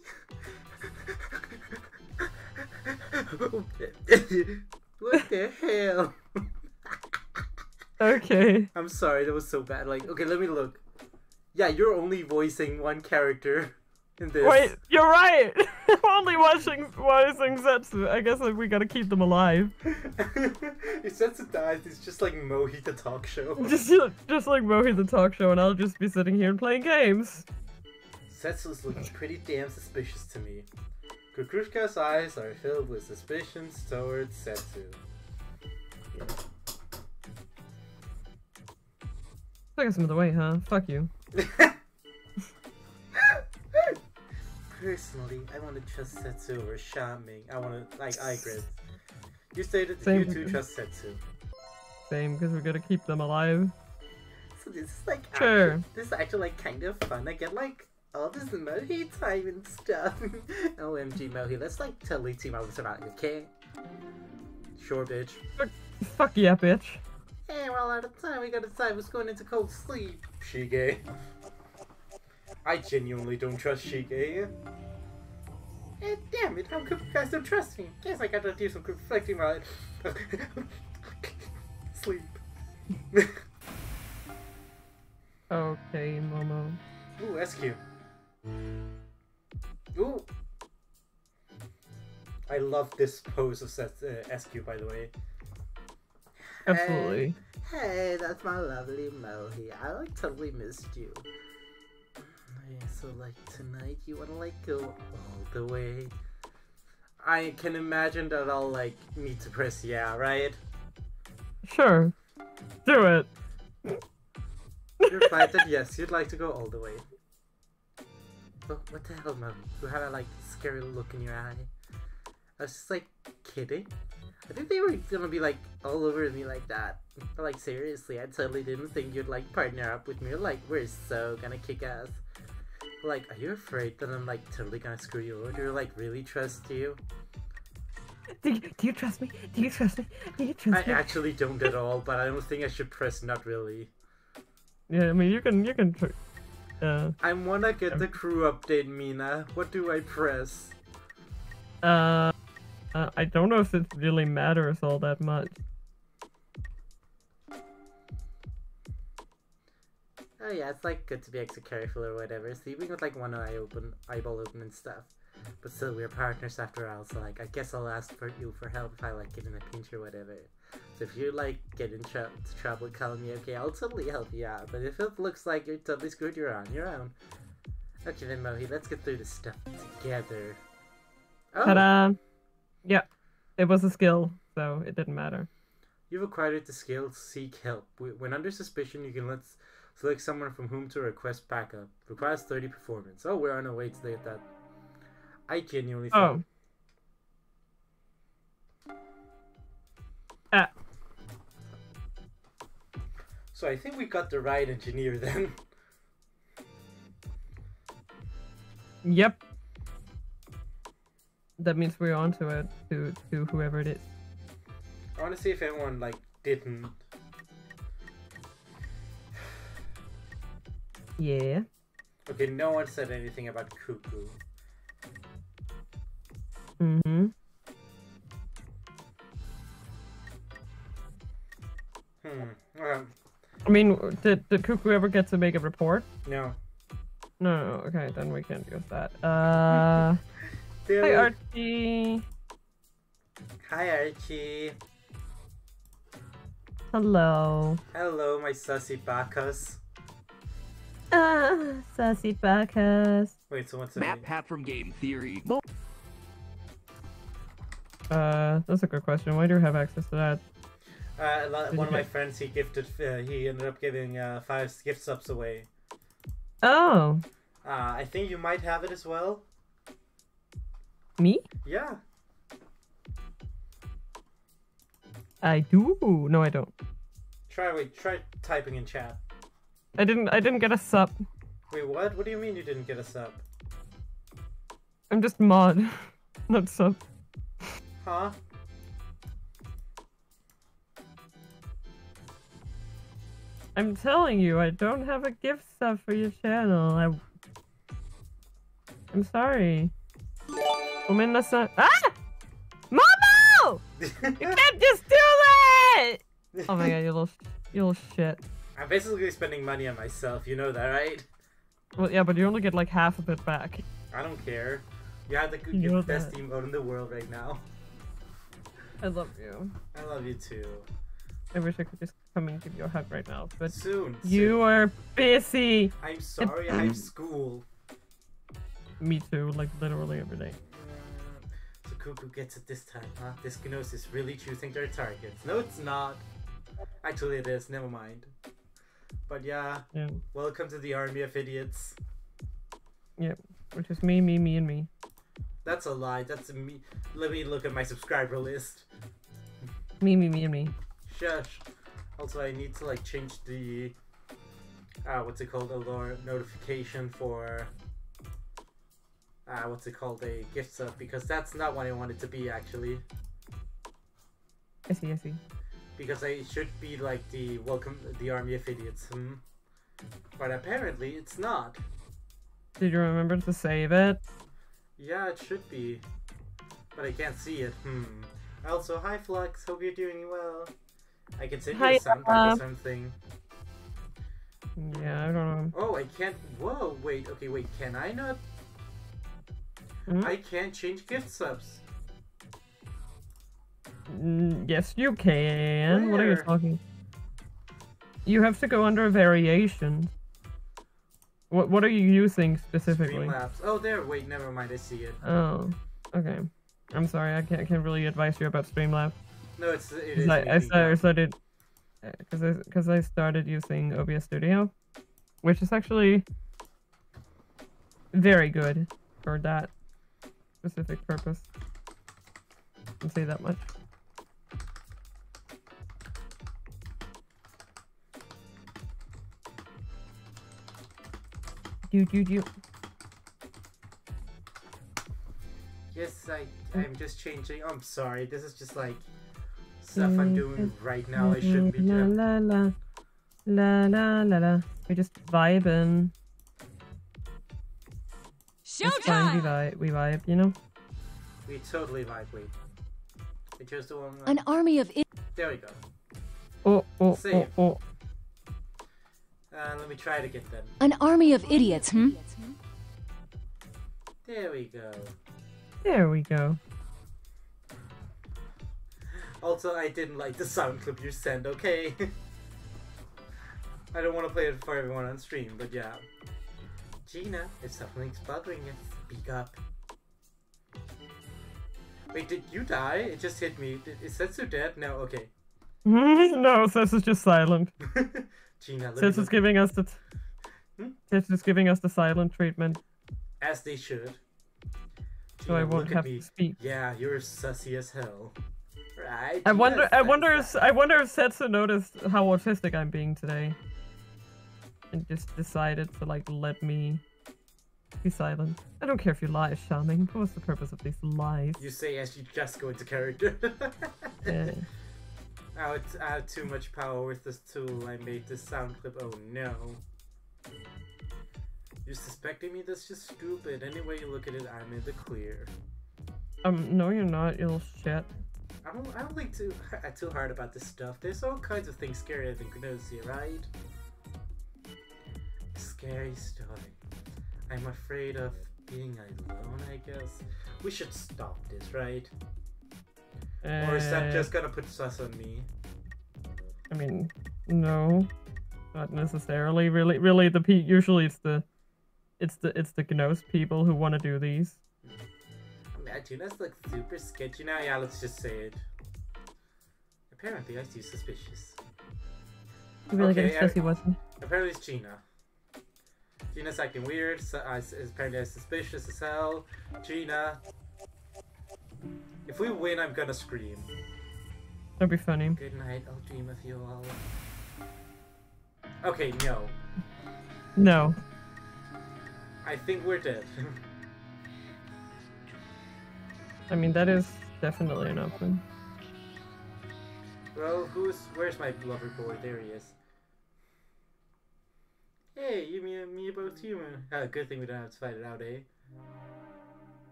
what the hell? Okay. I'm sorry, that was so bad. Like, okay, let me look. Yeah, you're only voicing one character in this. Wait, you're right. Only watching voicing Setsu. I guess like, we gotta keep them alive. if Setsu dies, it's just like Mohi the talk show. Just just like Mohi the talk show, and I'll just be sitting here and playing games. Setsu's looking pretty damn suspicious to me. Kukrushka's eyes are filled with suspicions towards Setsu. Us some of the way, huh? Fuck you. Personally, I want to trust Setsu over Sha-Ming. I want to, like, Igris. You stated that Same you two trust Setsu. Same, because we gotta keep them alive. So this is like, Sure. actually, this is actually like kind of fun. I get like all this Mohi time and stuff. OMG Mohi, let's like totally team up with somebody, okay? Sure, bitch. Fuck yeah, bitch. Hey, we're all out of time. We gotta decide what's going into cold sleep. Shige. I genuinely don't trust Shige. Eh, damn it, how come you guys don't trust me? Guess I gotta do some reflecting while I... sleep. Okay, Momo. Ooh, SQ. Ooh. I love this pose of uh, SQ, by the way. Absolutely. Hey, that's my lovely Mohi. I like totally missed you. Yeah, so like tonight you wanna like go all the way. I can imagine that I'll like need to press yeah, right? Sure. Do it. You replied that yes, you'd like to go all the way. Oh, what the hell, Mohi? You had a like scary look in your eye. I was just like kidding. I think they were gonna be like all over me like that. But like seriously, I totally didn't think you'd like partner up with me. Like we're so gonna kick ass. Like, are you afraid that I'm like totally gonna screw you over? Do you like really trust you? Do you, do you trust me? Do you trust me? Do you trust I me? actually don't at all, but I don't think I should press not really. Yeah, I mean you can you can. Tr- uh, I wanna get the crew update, Mina. What do I press? uh, uh, I don't know if it really matters all that much. Oh yeah, it's like good to be extra careful or whatever. Sleeping with like one eye open, eyeball open and stuff. But still, we're partners after all, so like I guess I'll ask for you for help if I like get in a pinch or whatever. So if you like get in tr- trouble, call me. Okay, I'll totally help you out. But if it looks like you're totally screwed, you're on your own. Okay then, Mohi, let's get through this stuff together. Oh, Ta-da! Yeah, it was a skill, so it didn't matter. You've acquired the skill Seek Help. When under suspicion, you can let select someone from whom to request backup. Requires 30 performance. Oh, we're on our way to get that. I genuinely. Oh. Ah, So I think we got the right engineer then. yep. That means we're onto it to to whoever it is. I want to see if anyone like didn't. Yeah. Okay, no one said anything about cuckoo. Mm-hmm. Hmm. Um, I mean, did did Cuckoo ever get to make a report? no. No, no, no. Okay, then we can't use that. Uh, There hi Archie. Hi Archie. Hello. Hello, my sussy Bacchus. Ah, sassy Bacchus. Wait, so what's the MatPat from Game Theory. Uh, that's a good question. Why do you have access to that? Uh, a Did one of my get- friends, he gifted. Uh, he ended up giving uh, five gift subs away. Oh, Uh, I think you might have it as well. Me? Yeah. I do. No, I don't. Try wait. Try typing in chat. I didn't. I didn't get a sub. Wait, what? What do you mean you didn't get a sub? I'm just mod, not sub. Huh? I'm telling you, I don't have a gift sub for your channel. I. I'm sorry. Gomenasai. Ah! Momo! You can't just do that! Oh my god, you little, you little shit. I'm basically spending money on myself. You know that, right? Well, yeah, but you only get like half of it back. I don't care. You have the You you're the best that. emote in the world right now. I love you. I love you too. I wish I could just come and give you a hug right now, but Soon. you soon. are busy. I'm sorry. I have school. Me too, like literally every day. Cuckoo gets it this time, huh? This Gnosia is really choosing their targets. No, it's not. Actually, it is. Never mind. But yeah, Yeah, welcome to the army of idiots. Yep. Which is me, me, me, and me. That's a lie. That's a me. Let me look at my subscriber list. Me, me, me, and me. Shush. Also, I need to like change the uh, what's it called? Alert notification for uh, what's it called? A gift sub because that's not what I want it to be actually. I see, I see. Because I should be like the welcome the army of idiots. Hmm. But apparently it's not. Did you remember to save it? Yeah, it should be. But I can't see it. Hmm. Also, hi Flux. Hope you're doing well. I can send you Hi, a sound bite or something. Yeah, I don't know. Oh, I can't. Whoa, wait. Okay, wait. Can I not? Hmm? I can't change gift subs. Mm, yes, you can. What are you talking? You have to go under variation. What What are you using specifically? Streamlabs. Oh, there. Wait, never mind. I see it. Oh, okay. I'm sorry. I can't. I can't really advise you about Streamlabs. No, it's it is. I, I started, up. started because I because I started using OBS Studio, which is actually very good for that specific purpose. I can say that much. Do do do. Yes, I I'm just changing. I'm sorry. This is just like stuff I'm doing right now. I shouldn't be doing. La la la la la la. We're just vibing. It's fine, we vibe, we vibe, you know. We totally vibe. Wait. I chose the one. An army of I- There we go. Oh oh oh Save. oh. Uh, let me try to get them. an army of idiots, hmm? There we go. There we go. Also, I didn't like the sound clip you sent. Okay. I don't want to play it for everyone on stream, but yeah. Gina, if something's bothering you, speak up. Wait, did you die? It just hit me. Did, is Setsu dead? No, okay. no, Sess is just silent. Gina, let me Sess know. is giving us the. Hmm? Sess is giving us the silent treatment, as they should. so I won't have me. to speak. Yeah, you're sussy as hell. Right? I Gina, wonder. I wonder if. I wonder if Setsu noticed how autistic I'm being today, and just decided to like let me be silent. I don't care if you lie, it's charming. What's the purpose of these lies? You say as you just go into character. Yeah. I add too much power with this tool. I made this sound clip. Oh no. You're suspecting me? That's just stupid. Any way you look at it, I'm in the clear. Um, no, you're not, you little shit. I don't, I don't think too too hard about this stuff. There's all kinds of things scarier than Gnosia, right? Scary story. I'm afraid of being alone, I guess. We should stop this, right? Or is that Uh, just gonna put stress on me? I mean, no, not necessarily. Really, really, the pe- usually it's the, it's the it's the Gnos people who want to do these. That's like super sketchy now. Yeah, let's just say it. Apparently, I see suspicious. You really Okay, get stressy, wasn't? Apparently, it's Gina. Gina's acting weird. So, uh, is apparently I'm suspicious as hell. Gina. If we win, I'm gonna scream. That'd be funny. Good night. I'll dream of you all. Okay, no. No, I think we're dead. I mean that is definitely an option. well, who's? Where's my lover boy? There he is. Hey, you me, me both human. Ah, good thing we don't have to fight it out, eh?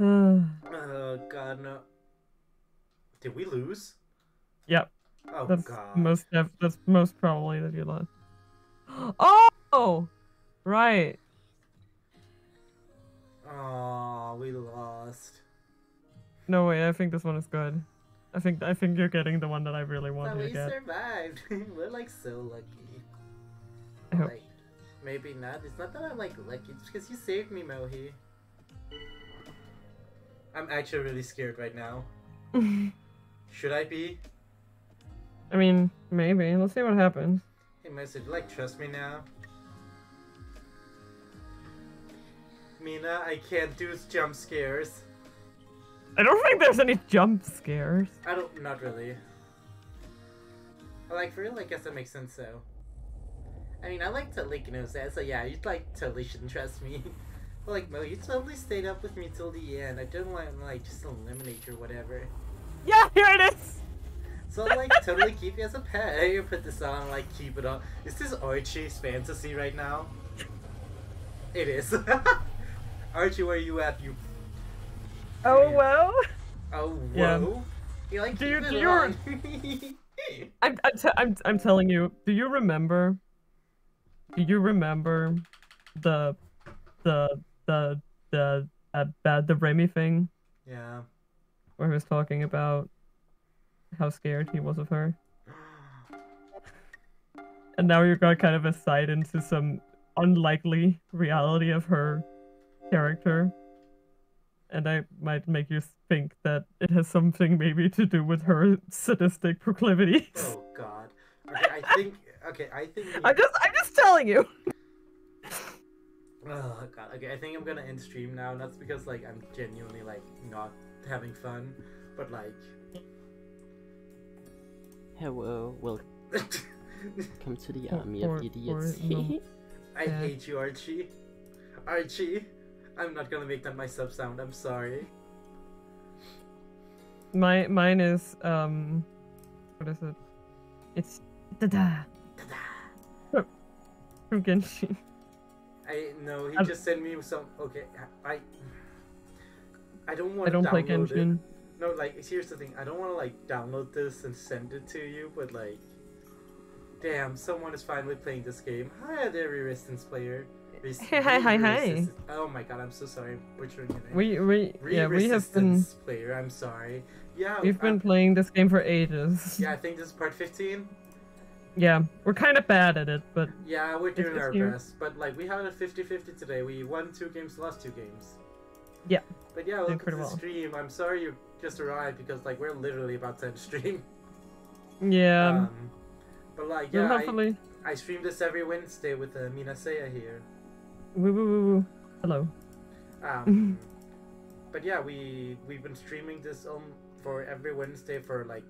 Uh, Oh god, no. Did we lose? yep, Oh that's god. most def- that's most probably that you lost. Oh, right. Oh, we lost. No way. I think this one is good. I think I think you're getting the one that I really But wanted to we get. survived. We're like so lucky. I hope. Like, maybe not. It's not that I'm like lucky. It's because you saved me, Mohi. I'm actually really scared right now. Should I be? I mean, maybe. Let's see what happens. Hey, message, like, trust me now. Mina, I can't do jump scares. I don't think there's any jump scares. I don't, not really. Like, for real, I guess that makes sense, though. I mean, I like to, like, you know, say, so yeah, you like, totally shouldn't trust me. but, like, Mo, you totally stayed up with me till the end. I didn't want to, like, just eliminate you or whatever. Yeah, here it is. So, like, totally keep you as a pet. I can put this on, like, keep it on. Is this Archie's fantasy right now? It is. Archie, where you at, you... Oh well. Oh, whoa. Yeah. You like, Do you- do you- I'm I'm, t- I'm I'm telling you. Do you remember? Do you remember the the the the uh, uh, the Remy thing yeah. where he was talking about how scared he was of her, and now you're got kind of a sight into some unlikely reality of her character. And I might make you think that it has something maybe to do with her sadistic proclivities. Oh god. Okay, I think. Okay, I think. I'm just I'm just telling you. Oh god. Okay, I think I'm gonna end stream now. and That's because like I'm genuinely like not having fun, but like. Hello, welcome to the army poor- of idiots. poor Mo. I Yeah. hate you, Archie. Archie, I'm not gonna make that my sub sound. I'm sorry. My mine is um, what is it? It's da da from Genshin. I no. He I'm- just sent me some. Okay, I. I don't want. I don't play download Genshin. It. No, like here's the thing. I don't want to like download this and send it to you, but like, damn, someone is finally playing this game. Hi there, Resistance player. Res- Hey, hi, hi, hi. Oh my god, I'm so sorry, I'm butchering your name. We we yeah we have been player. I'm sorry. Yeah, we've been I- playing this game for ages. yeah, I think this is part 15. Yeah, we're kind of bad at it, but Yeah, we're doing our here. best, but like we have a 50-50 today. We won two games, lost two games. Yeah. But yeah, welcome to the well. stream. I'm sorry you just arrived because like we're literally about to end stream. yeah, Um, but like yeah, I, hopefully. I stream this every Wednesday with uh, Mina Seiya here. Woo woo woo woo. Hello. Um, but yeah, we we've been streaming this um for every Wednesday for like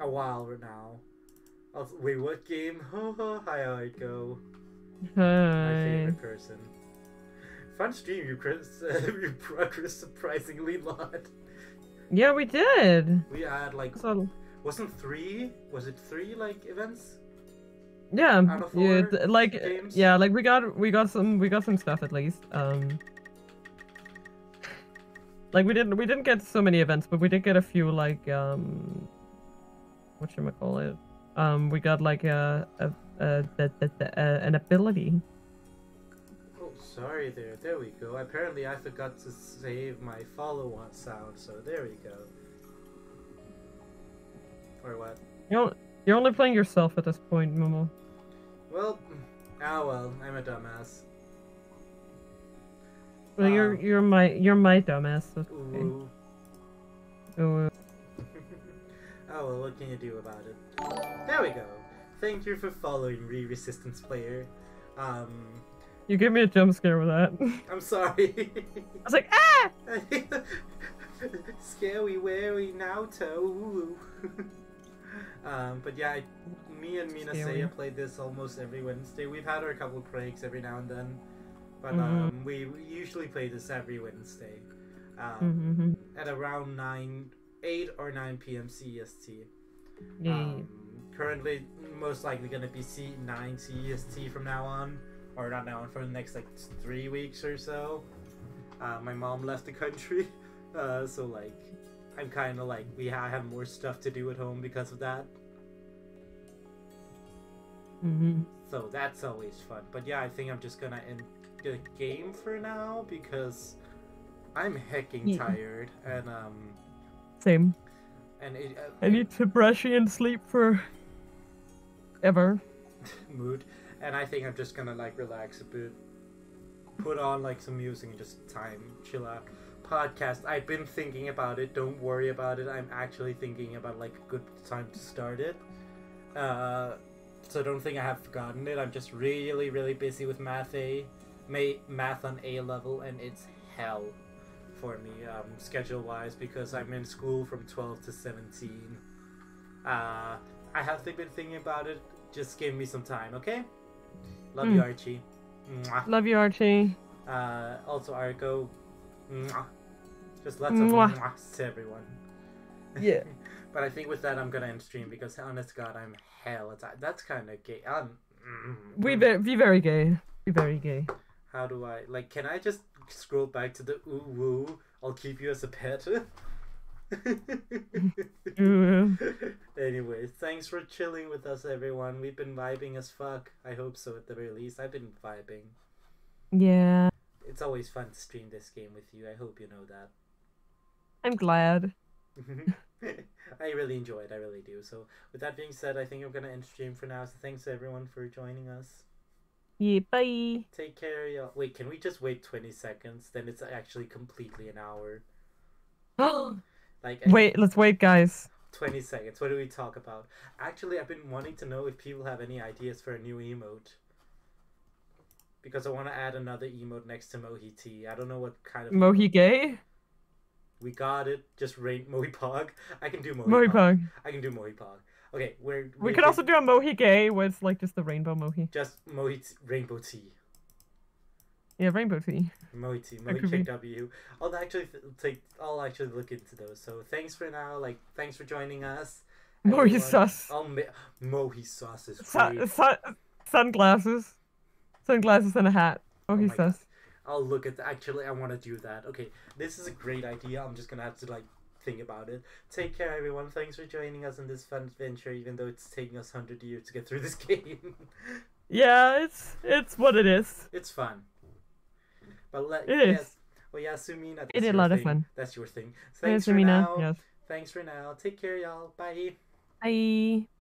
a while now. Also, wait, what game? Hi, it go? My favorite person. Fun stream, you Chris. you progress surprisingly a lot. Yeah, we did. We had like So wasn't three? Was it three like events? Yeah, yeah, like games? yeah, like we got we got some we got some stuff at least. Um, like we didn't we didn't get so many events, but we did get a few like um, what should I call it? Um, we got like a a, a, a, a, an ability. Oh, sorry there. There we go. Apparently, I forgot to save my follow on sound, so there we go. Or what? You know, you're only playing yourself at this point, Momo. Well, ah well, I'm a dumbass. Well, you're Um, you're my you're my dumbass. so okay. Ooh. Ooh. oh well, what can you do about it? There we go. Thank you for following Re Resistance Player. Um, You gave me a jump scare with that. I'm sorry. I was like, ah! Scary, wary, Naruto. Um, but yeah, I, me and Mina Scary. Saya play this almost every Wednesday. We've had our couple of breaks every now and then, but Mhm. um, we, usually play this every Wednesday um, Mm-hmm. at around nine, eight or nine p.m. CEST. Yeah. Um, currently, most likely gonna be C nine CEST from now on, or not now on for the next like three weeks or so. Uh, my mom left the country, uh, so like I'm kind of like we ha- have more stuff to do at home because of that. mm-hmm. So that's always fun. But yeah, I think I'm just gonna end the game for now because I'm hecking Yeah. tired and um Same. and it, uh, I need to brush and sleep for ever. mood, and I think I'm just gonna like relax a bit, put on like some music and just time chill out. Podcast. I've been thinking about it. Don't worry about it. I'm actually thinking about like a good time to start it. Uh, so don't think I have forgotten it. I'm just really, really busy with math A, ma- math on A level, and it's hell for me um, schedule wise because I'm in school from 12 to 17. Uh, I have been thinking about it. Just give me some time, okay? Love you, Mm. Archie. Mwah. Love you, Archie. Uh, also, Argo. Mwah. Just lots Mwah. of mwahs to everyone. Yeah. but I think with that, I'm gonna end stream because, honest to God, I'm hell. That's kind of gay. Um, mm, We be, be very gay. Be very gay. How do I like? Can I just scroll back to the ooh woo? I'll keep you as a pet. Ooh. Anyways, thanks for chilling with us, everyone. We've been vibing as fuck. I hope so, at the very least. I've been vibing. Yeah. It's always fun to stream this game with you. I hope you know that. I'm glad. I really enjoy it. I really do. So, with that being said, I think I'm gonna end stream for now. So, thanks to everyone for joining us. Yeah, bye. Take care, y'all. Wait, can we just wait 20 seconds? Then it's actually completely an hour. Like, Wait, let's wait, guys. 20 seconds. What do we talk about? Actually, I've been wanting to know if people have any ideas for a new emote. Because I want to add another emote next to Mohi T. I don't know what kind of. Mohi gay? We got it. Just rate Mohi Pog. I can do Mohi, Mohi Pog. Pog. I can do Mohi Pog. Okay, we're We we're could also do a mohi gay with like just the rainbow mohi. just Mohit rainbow tea. Yeah, rainbow tea. Mohi tea, Mohi could check be. W. I'll actually take. I'll actually look into those. So thanks for now. Like thanks for joining us. Mohi sus. Oh, Mohi sauce is Sun, great. sun, sunglasses. Sunglasses and a hat. Oh Mohi my God. Sus. I'll look at. Actually, I want to do that. Okay, this is a great idea. I'm just gonna have to like think about it. Take care, everyone. Thanks for joining us in this fun adventure, even though it's taking us hundred years to get through this game. Yeah, it's it's what it is. it's fun. But let It is. yes. Well, yeah, Sumina. That's It is a your lot of fun. That's your thing. Yes, Thanks for Amina. now. Yes. Thanks for now. Take care, y'all. Bye. Bye.